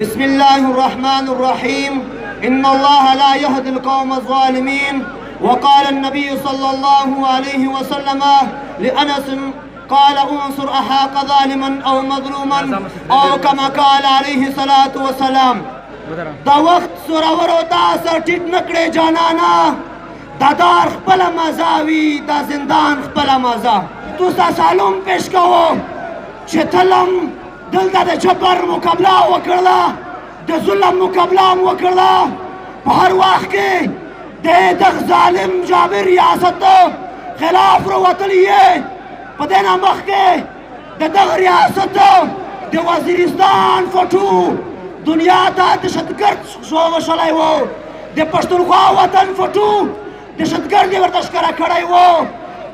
بسم الله الرحمن الرحيم إن الله لا يهدي القوم الظالمين وقال النبي صلى الله عليه وسلم لأنس قال انصر أحاق ظالما أو مظلوما أو كما قال عليه الصلاة والسلام دا وخت سورورو دا سر ټیټ نکړې جانانا دا دار خپل مزا وی دا زندان خپل مزا تو سالوم پیش کوو چې تلم دلته د جبر مقابله وکړله د ظلم مقابله هم وکړله په هر وخت کې د دغه ظالم جابر ریاست خلاف وروتلی یې په دې نه مخکې د دغه ریاست د وزیرستان فوټو دنیا ته دهشتګرد شولی و د پښتونخوا وطن فوټو دهشتګرد یې ورته ښکاره کړی و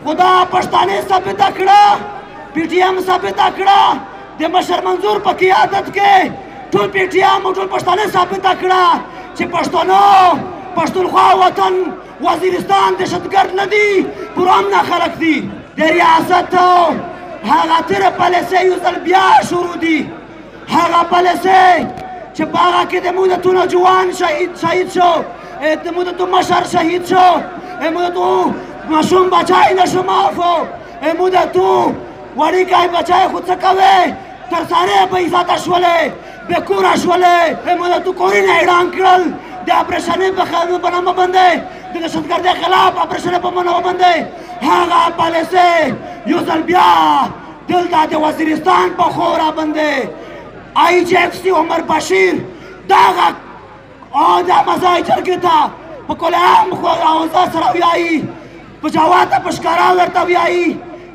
خو دا پښتانه ثابته کړه پی ټی ایم ثابته کړه د مشر منظور په قیادت کې ټول پی ټی ایم ټول پښتانه ثابته کړه چې پښتنو پښتونخوا وطن وزیرستان دهشتګرد نه دي پر امنه خلک دي د ریاست هغه تېره پالیسۍ یو ځل بیا شروع دي هغه پالیسي چې په هغه کې د موږ د تونو جوان شهید شهید شو د موږ د تو مشر شهید شو د موږ د تو ماشوم بچای نه شو معافو د موږ د تو وړي کای بچای خو څه کوي تر ساره په عزت شولې به کور شولې د موږ د تو کورې نه اعلان کړل د اپریشن په خاطر په نامه باندې د دهشتګردۍ خلاف اپریشن په منو باندې هغه پالیسي یو ځل بیا دلته د وزیرستان په خورا باندې آی جی ایف سی عمر بشیر دا غږ او دا مزای جرګې ته په کل عام خو اوزا سره ویایي په جواته په ښکارا ورته ویایي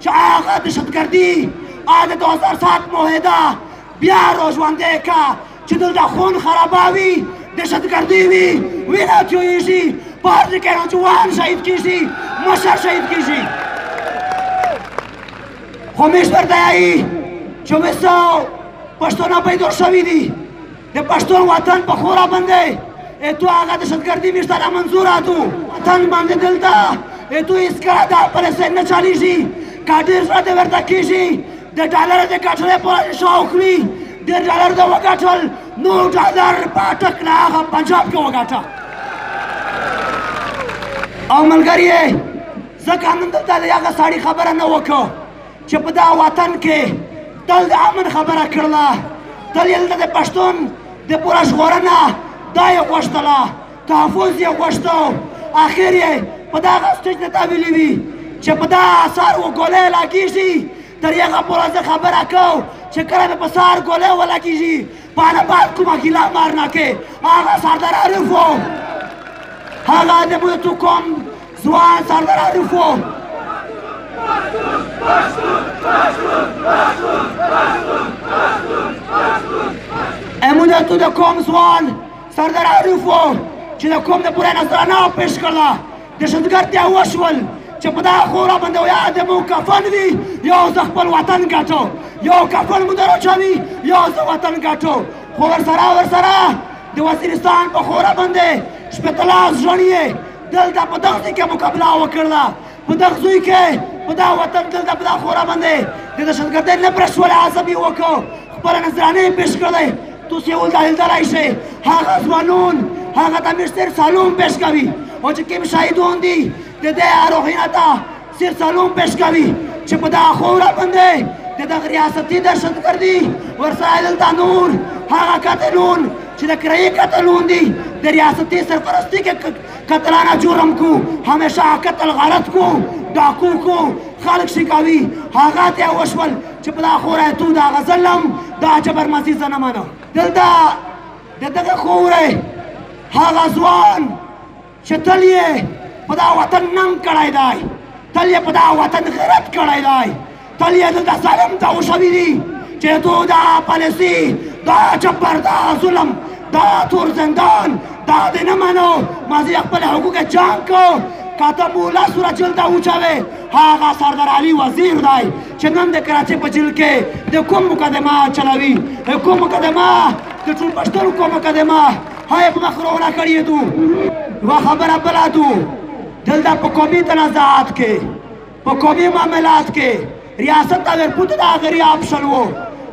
چې هغه دهشتګردي هغه د دوه زر سات معاهده بیا را ژوندی که چې دلته خون خرابه وي دهشتګردي وي وینه تویېږي بهر د کینو ځوان شهید کېږي مشر شهید کېږي خو مش ورته یایي چې وسو پښتانه پیدا شوي دي د پښتون وطن په خورا باندې اتو هغه دهشتګردي مش سره منظور اتو وطن باندې دلته اتو هېڅکله دا پرسه نه چلېږي کاډر سره ورته کېږي د ډالر د ګټلې په شوق وي ډېر ډالر د وګټل نو ډالر پاټک نه هغه پنجاب کې وګټه او ملګری ځکه نن دلته د هغه سړي خبره نه وکړه چې په دا وطن کې تل د امن خبره کړله تل یې د پښتون د پوره ژغورنه دا یې غوښتله تحفظ یې غوښت او اخر یې په دغه سټیج نه تاویلي وي چې په دا اثار و ګولۍ لاګېږي تر هغه پوره زه خبره کوم چې کله مې په سهار ګولۍ ولګېږي په انبار کومه ګیله مارنه کې هغه سردار عارف و هغه د بودتو قوم ځوان سردار عارف و امودتو د قوم ځوان سردار عارف و چې د قوم د پوره نظرانه او پیش کړه د شدګرتیا وشول چې په دا خوره باندې ویا د مو کفن وی یو ځ خپل وطن ګټو یو کفن مو دروچوي یو ځ وطن ګټو خو ور سره ور سره د وزیرستان په خوره باندې شپتلا ځوړیه دلته په دغه کې مقابله وکړه په دغه ځای کې په دا وطن دلته په دا خورا باندې د دهشتګردۍ نه پرسول عزم یې وکړو خپله نظرانه یې پیش کړی تاسو یې ولداهل ته راشئ هغه ځوانون هغه ته مشتر سالون پیش کوي او چې کوم شهیدون دي د دې اروحینه ته سر سالون پیش کوي چې په دا خورا باندې د دغه ریاستي دهشتګردي ورسره دلته نور هغه قتلون چې د کرایې قتلون دي د ریاستي سرپرستي کې قتلانه جرم کو همیشه قتل غلط کو ډاکو کو خلک شکاوي هغه ته وشول چې په دا خوره تو دا غزلم دا جبر مزي زنه منه دلته دغه خوره هغه ځوان چې تل یې په دا وطن ننګ کړی دی تل یې په دا وطن غیرت کړی دی تل یې دلته ظالم ته وشوي دي چې تو دا پالیسي دا چپر دا ظلم دا تور زندان دا دې نه منو مازی خپل حقوق جنګ کو کاته مولا سره جل دا وچاوي هغه سردار علي وزیر دی چې نن د کراچۍ په جیل کې د کوم مقدمه چلاوي کوم مقدمه د ټول پښتنو کوم مقدمه هاي په مخرونه کړی دو وا خبره بلا دو دلته په قومي تنازعات کې په قومي معاملات کې ریاست ته ورپوت د غری آپشن وو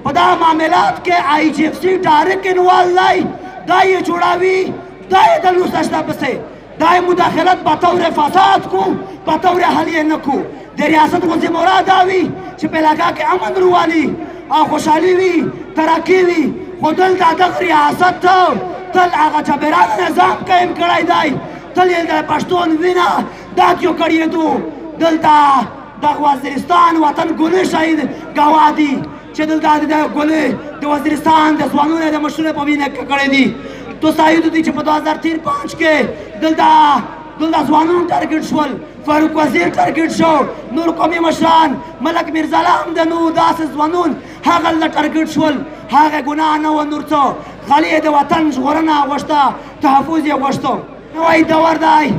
په دا معاملات کې آی جی اف سی ډایرک انوال لای دا یې جوړاوی دا یې د لوس اشته پسې دا یې مداخلت په تور فساد کو په تور حل یې نکو د ریاست غوځي مراد اوی چې په علاقہ کې امن روالي او خوشحالي وي ترقي وي خو دلته د ریاست تل هغه جبران نظام قائم کړی دی تل یې د پښتون وینه دا کیو کړی دو دلته د وزیرستان وطن ګل شهید گوادی چې دلته د ګل د وزیرستان د ځوانونو د مشر په وینه کې کړی دی تو سایدو دي چې په 2013 کې دلته دلته ځوانان ټارګټ شول فاروق وزیر ټارګټ شو نور قومي مشران ملک مرزا لام د نو داس ځوانون هغه له ټارګټ شول هغه ګناه نه و نور څه خلی د وطن ژغورنه غوښته تحفظ یې غوښته نوی دور دی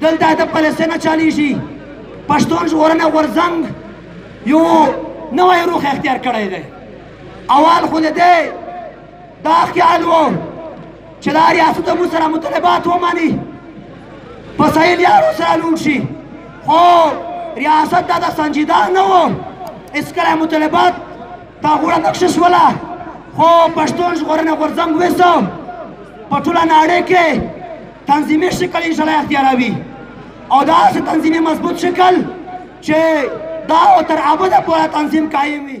دلته د فلسطین چالیږي پښتون ژغورنه غورځنګ یو نوی روح اختیار کړی دی اول خو دې دا خیال و چې دا ریاست مو سره مطالبات ومني په سهیل یارو سره لوړ شي خو ریاست دا د سنجیده نه و هېڅکله مطالبات دا غوړه نقشه شوله خو پښتون ژغورنه غورځنګ وسو په ټوله نړۍ کې تنظیمي شکل یې شله اختیاروي او داسې تنظیمي مضبوط شکل چې دا او تر ابده پوره تنظیم قایم وي